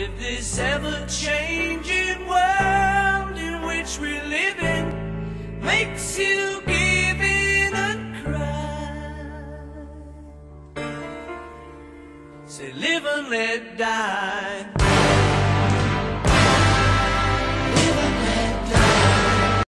if this ever-changing world in which we live in makes you give in and cry, say live and let die.